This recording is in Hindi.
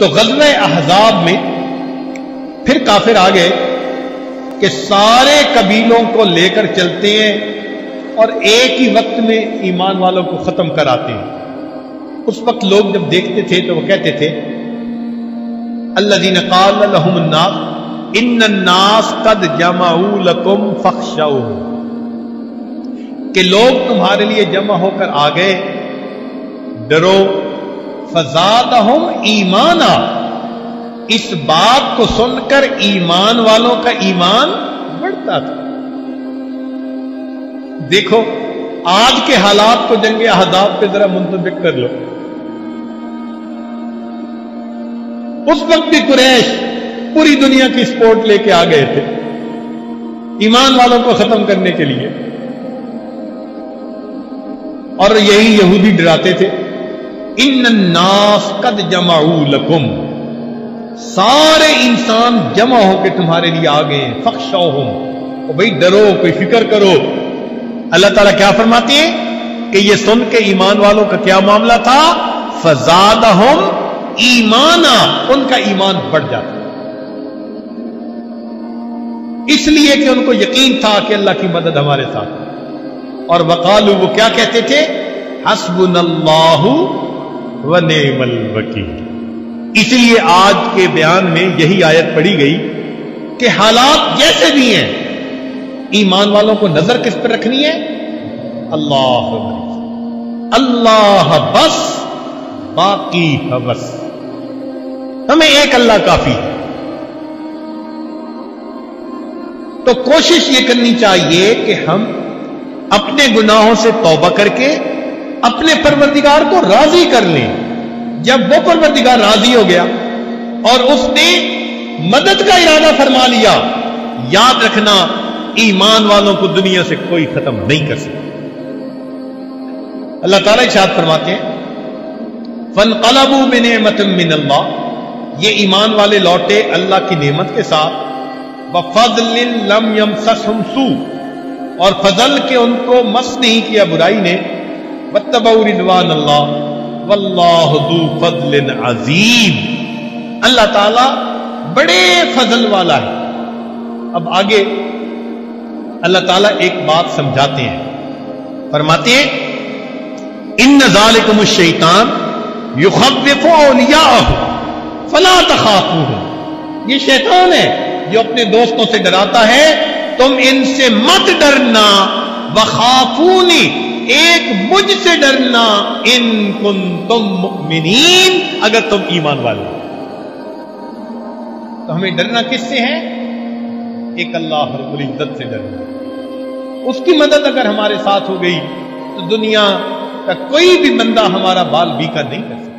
तो गजब अहजाब में फिर काफिर आ गए कि सारे कबीलों को लेकर चलते हैं और एक ही वक्त में ईमान वालों को खत्म कराते हैं। उस वक्त लोग जब देखते थे तो वो कहते थे, अल्लाजीन कालना इन नास कद जमाऊ लकुम फख्शाऊ। कि लोग तुम्हारे लिए जमा होकर आ गए, डरो फजाद हम ईमाना। इस बात को सुनकर ईमान वालों का ईमान बढ़ता था। देखो, आज के हालात को जंगे अहदाब पे जरा मुंतबिक कर लो। उस वक्त भी कुरैश पूरी दुनिया की स्पोर्ट लेके आ गए थे, ईमान वालों को खत्म करने के लिए। और यही यहूदी डराते थे। इन नास कद जमाऊ लकुम। सारे इंसान जमा होकर तुम्हारे लिए आ गए फख्शो हो। भाई डरो, कोई फ़िक्र करो। अल्लाह ताला क्या फरमाती है? कि ये सुन के ईमान वालों का क्या मामला था? फजाद हम ईमाना, उनका ईमान बढ़ जाता। इसलिए कि उनको यकीन था कि अल्लाह की मदद हमारे साथ और वकालू वो क्या कहते थे? हसबुन व वकील इसलिए आज के बयान में यही आयत पढ़ी गई कि हालात जैसे भी हैं, ईमान वालों को नज़र किस पर रखनी है? अल्लाह अल्लाह बस, बाकी हवस हमें एक अल्लाह काफ़ी है। तो कोशिश ये करनी चाहिए कि हम अपने गुनाहों से तौबा करके अपने परवरदिगार को राज़ी कर ले। जब वो परवरदिगार राज़ी हो गया और उसने मदद का इरादा फरमा लिया, याद रखना, ईमान वालों को दुनिया से कोई खत्म नहीं कर सकता। अल्लाह ताला इशाद फरमाते हैं फन कलबू बिन मिन अल्लाह ये ईमान वाले लौटे अल्लाह की नेमत के साथ वफजलम यम सू, और फजल के उनको मस नहीं किया बुराई ने वतबरिदवान अल्लाह अल्लाह ताला बड़े फजल वाला है। अब आगे अल्लाह ताला एक बात समझाते हैं। फरमाते हैं इन नजालिकम शैतान युखबिफोलिया फला तखाफू ये शैतान है जो अपने दोस्तों से डराता है, तुम इनसे मत डरना, वखाफूनी एक मुझसे डरना, इन कुन तुम मुमिनीन, अगर तुम ईमान वाले तो हमें डरना किससे है? एक अल्लाह रब्बुल इज़्ज़त से डरना। उसकी मदद अगर हमारे साथ हो गई तो दुनिया का कोई भी बंदा हमारा बाल बीका नहीं कर सकता।